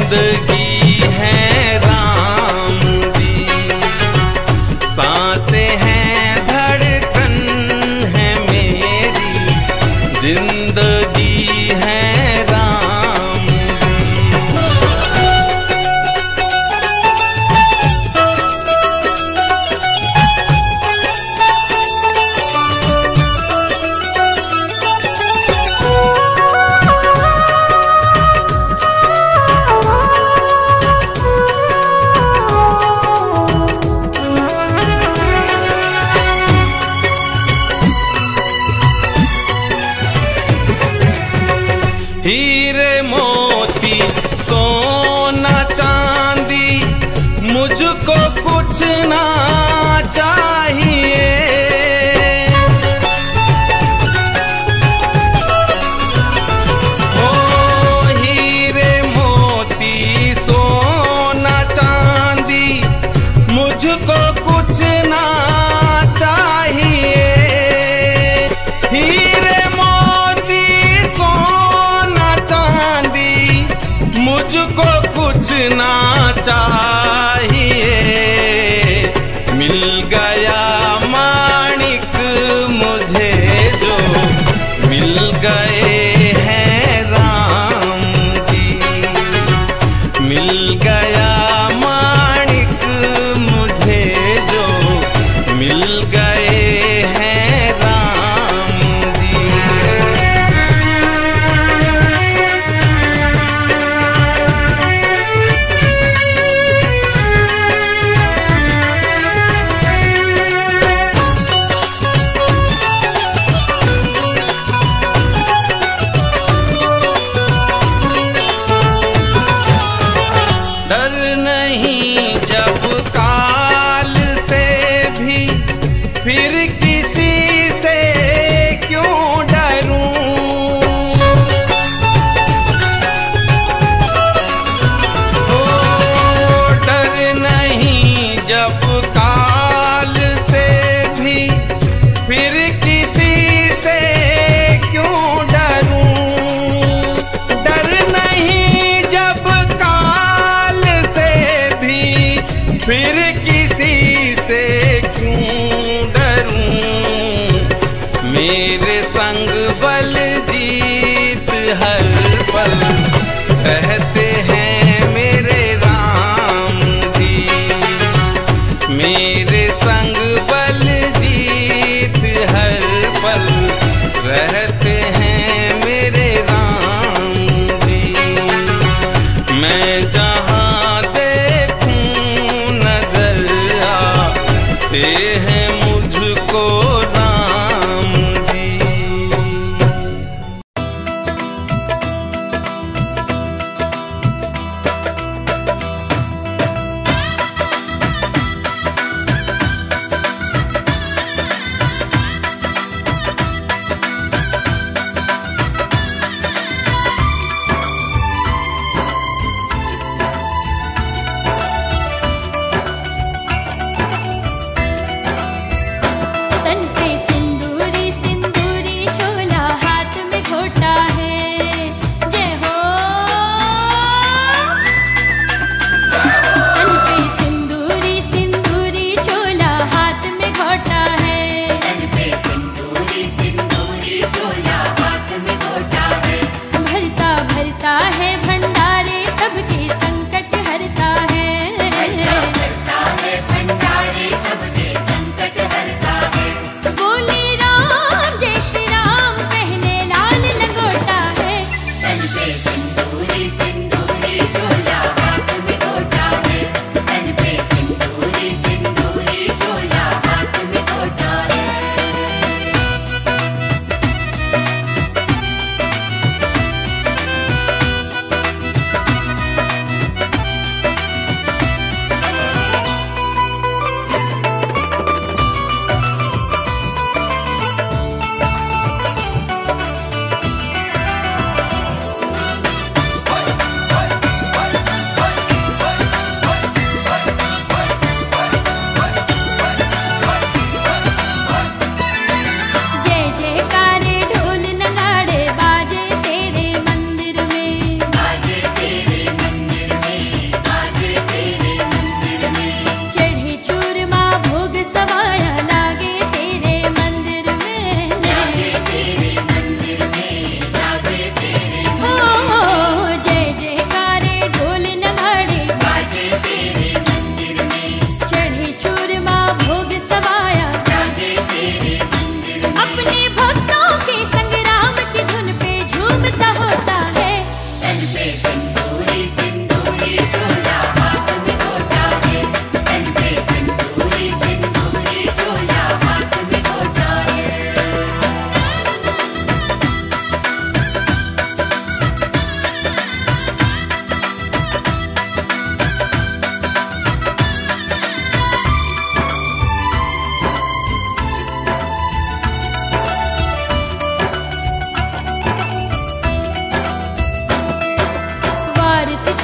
ज़िंदगी है। हीरे कुछ ना हर पल कहते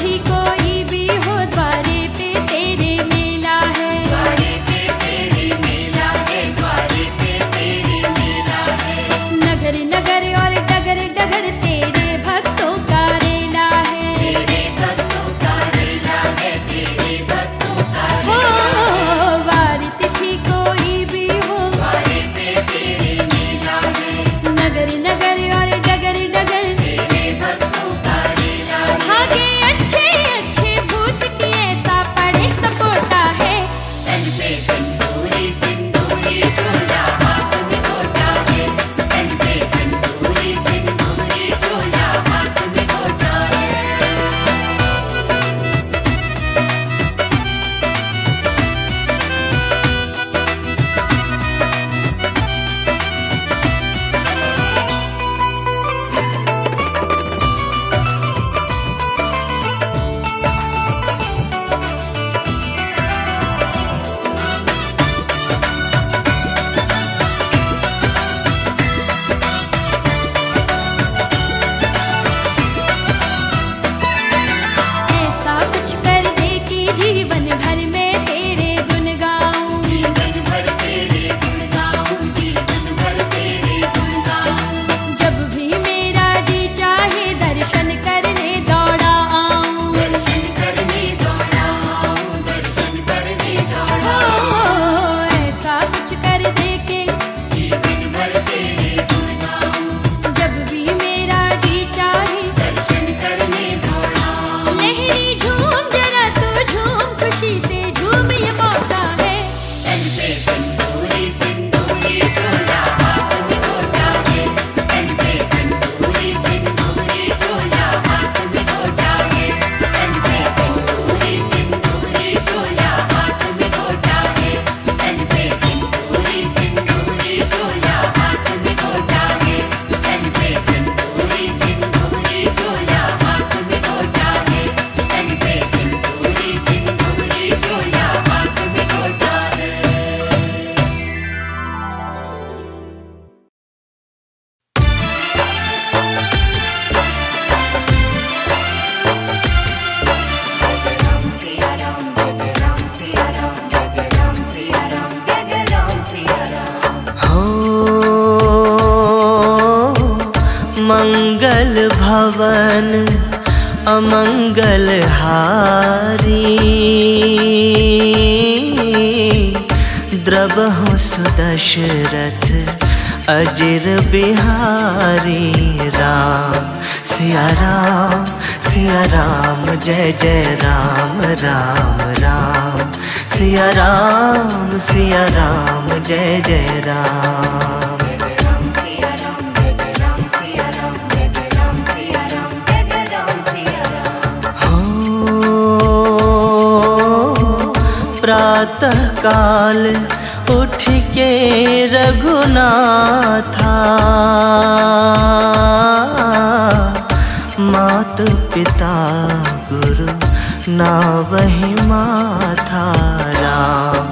México. सुदशरथ अजर बिहारी राम। सिया राम सिया राम, जय जय राम राम राम। सिया राम सिया राम, जय जय राम। प्रातः काल उठ के रघुनाथा। मात पिता गुरु, ना वही माथा राम।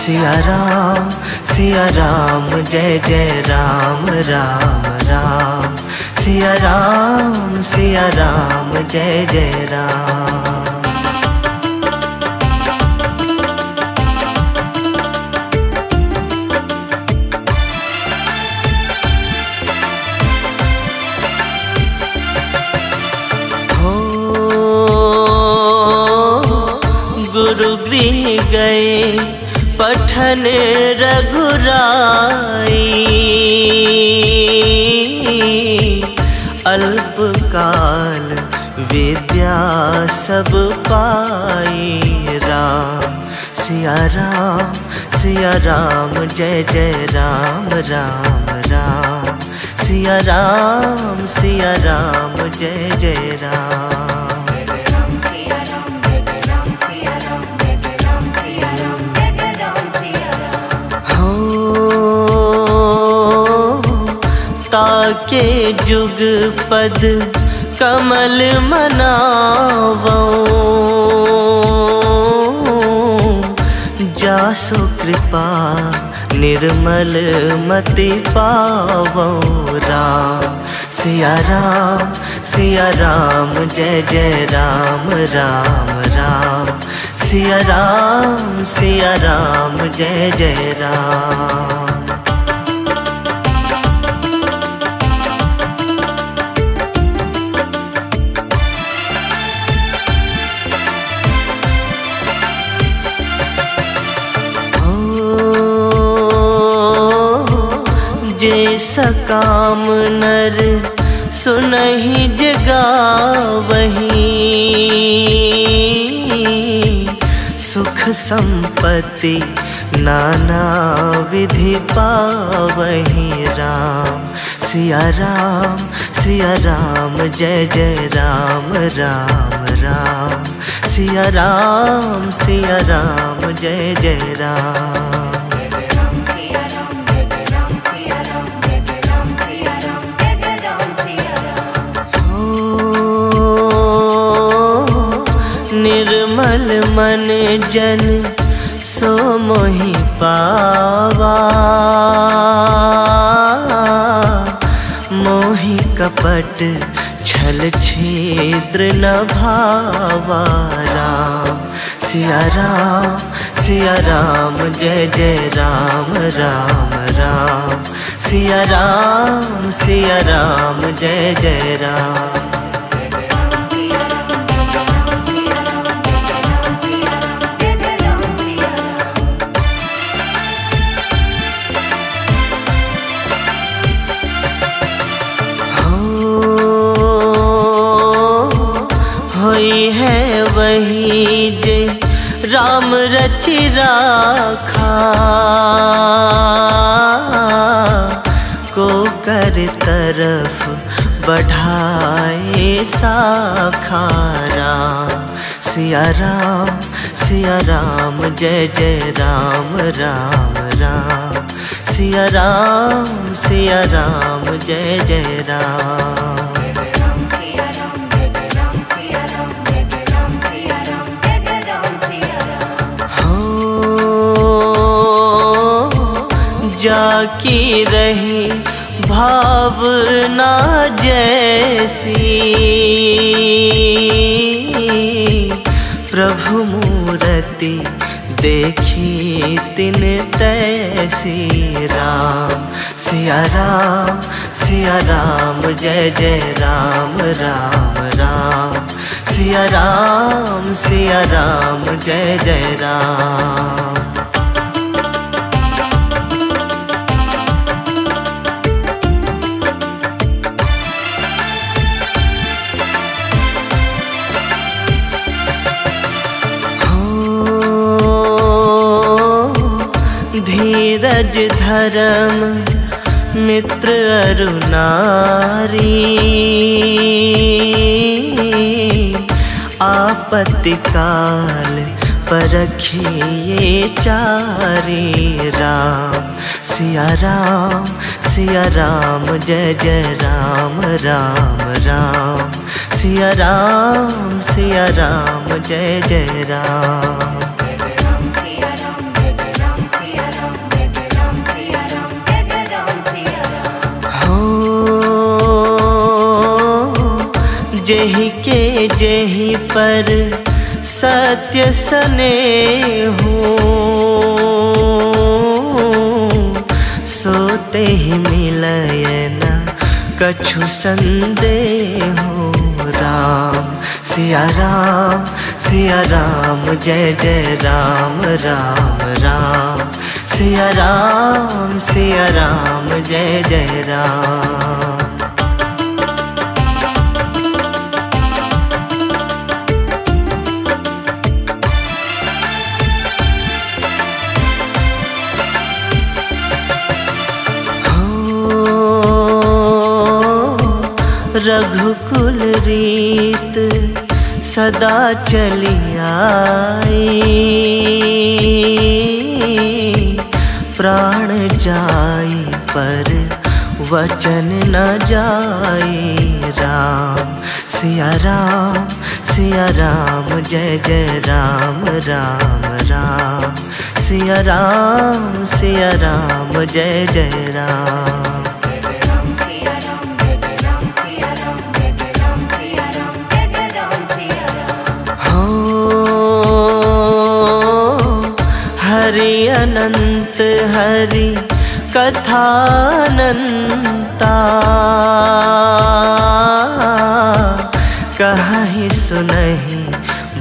सिया राम सिया राम, जय जय राम राम राम। सिया राम सिया राम, जय जय राम। पठन रघुराई। अल्पकाल विद्या सब पाई। राम, सिया राम सिया राम, जय जय राम राम राम। सिया राम सिया राम, जय जय राम। ताके जुग पद कमल मनावो। जासो कृपा, निर्मल मति पावो। राम, सिया राम सिया राम, जय जय राम राम राम। सिया राम सिया राम, जय जय राम। सकाम नर सुनहि जगा वही। सुख संपत्ति, नाना विधि पावही राम। सिया राम सिया राम, जय जय राम राम राम। सिया राम सिया राम, जय जय राम। निर्मल मन जन सो मोहि पावा। मोहि कपट छल छिद्र न भावा। राम, सिया राम सिया राम, जय जय राम राम राम। सिया राम सिया राम, जय जय राम। राम रचि राखा को कर तरफ़ बढ़ाए साखा राम सिया राम सिया राम, जय जय राम राम राम। सिया राम सिया राम, जय जय राम। जाकी रही भावना जैसी। प्रभु मूर्ति देखी तिन तैसी। राम, सिया राम सिया राम, जय जय राम राम राम। सिया राम सिया राम, जय जय राम। धर्म मित्र अरुनारी आपत्ति काल परखिए चारे। राम, सिया राम सिया राम, जय जय राम राम राम। सिया राम सिया राम, जय जय राम। जेहि के जेहि पर सत्य सने हो। सोते ही मिलयन कछु संदेह हो। राम, सिया राम सिया राम, जय जय राम राम राम। सिया राम सिया राम, जय जय राम। रघुकुल रीत सदा चली आई। प्राण जाई पर वचन न जाए राम, सिया राम सिया राम, जय जय राम राम राम। सिया राम सिया राम, जय जय राम। हरि कहीं सुनहि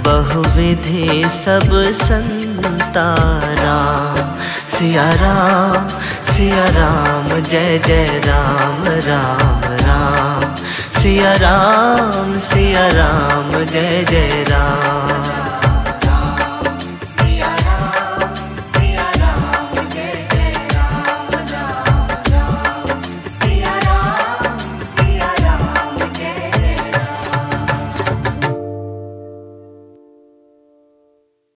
बहुविधि सब संता राम सिया राम सिया राम, जय जय राम राम राम। सिया राम सिया राम, जय जय राम।